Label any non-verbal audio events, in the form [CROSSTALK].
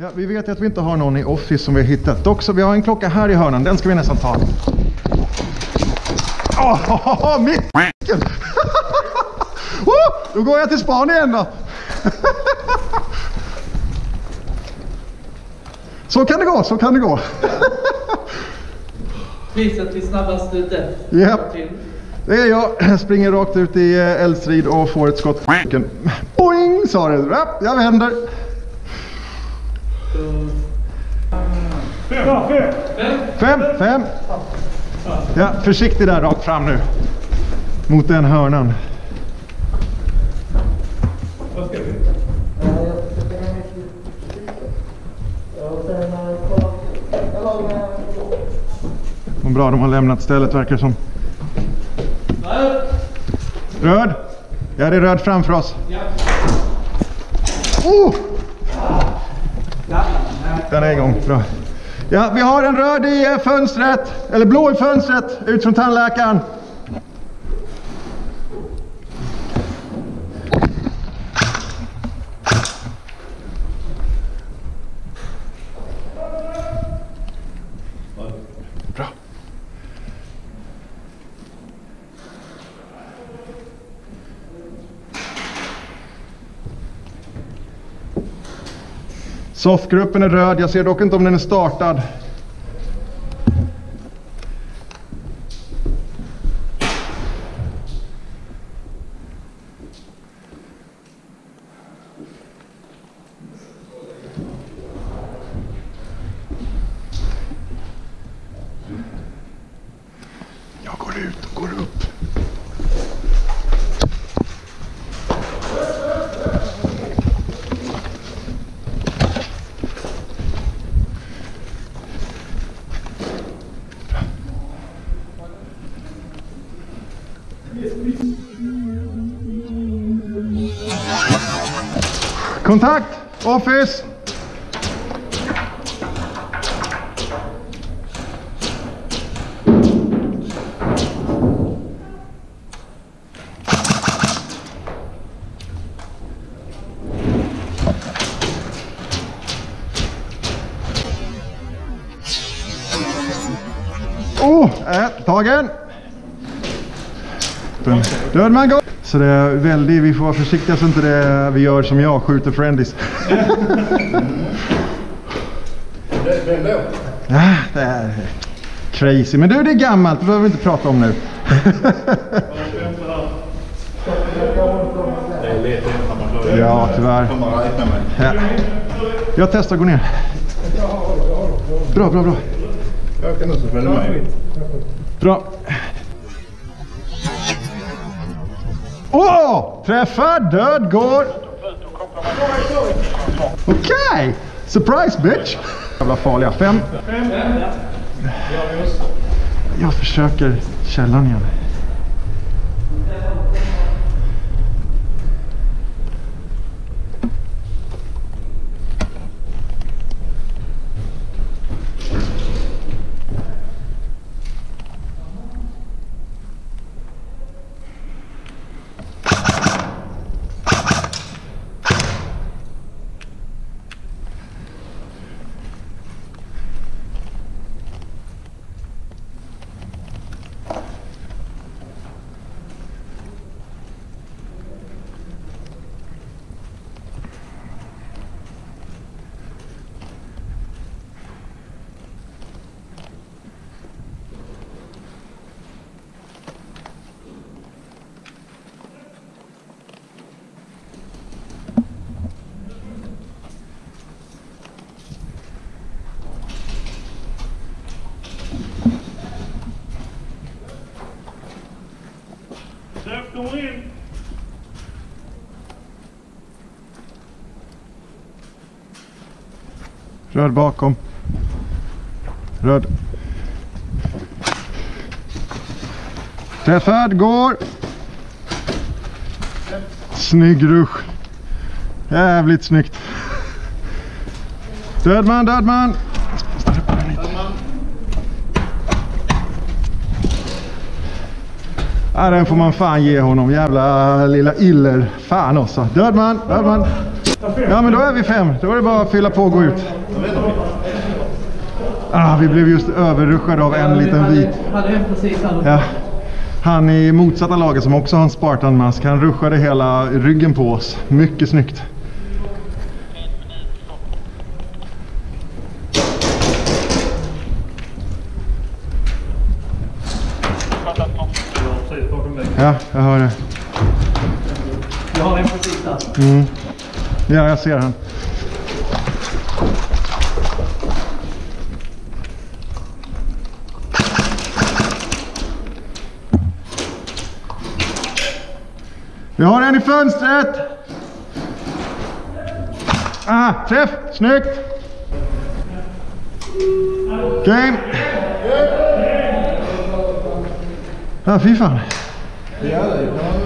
Ja, vi vet ju att vi inte har någon i Office som vi har hittat. Dock så vi har en klocka här i hörnan. Den ska vi nästan ta. Åh, [LAUGHS] micken! [LAUGHS] oh, då går jag till span igen då. [LAUGHS] så kan det gå, så kan det gå. Priset till snabbast ute. Japp. Det är jag. Jag springer rakt ut i eh, eldstrid och får ett skott. Boing sa det. Ja, jag vänder. Fem, fem. Ja, försiktig där rakt fram nu. Mot den hörnan. Vad bra de har lämnat stället verkar det som. Röd. Ja, det är röd framför oss. Oh! Den är igång. Bra. Ja, vi har en röd i fönstret. Eller blå i fönstret. Ut från tandläkaren. Soffgruppen är röd. Jag ser dock inte om den är startad. Kontakt! Office! Oh, eh, äh, tagen! Död man går! Så det är väldigt, vi får vara försiktiga så inte det vi gör som jag, skjuter friendlies. Vem då? Ja, det är crazy. Men du, det är gammalt, det behöver vi inte prata om nu. [LAUGHS] Ja, tyvärr. Ja. Jag testar att gå ner. Bra, bra, bra. Jag kan också följa med. Bra. Åh! Träffad, död, går. Okej! Surprise bitch! Jävla farliga. Fem. Jag försöker källan igen. Sök, gå. Röd bakom. Röd. Träffad, går. Snygg rusch. Jävligt snyggt. Död man, död man. Ja, den får man fan ge honom. Jävla lilla iller. Fan också. Död man, död man. Ja, men då är vi fem. Då är det bara att fylla på och gå ut. Ah, vi blev just överruschade av en liten vit. Ja. Han i motsatta laget som också har en Spartan-mask, han ruschade hela ryggen på oss. Mycket snyggt. Ja, precis bakom dig. Ja, jag hör det. Jag har en precis här. Mm. Ja, jag ser han. Vi har en i fönstret! Ah, träff! Snyggt! Okej. Ja, fy fan. Ja,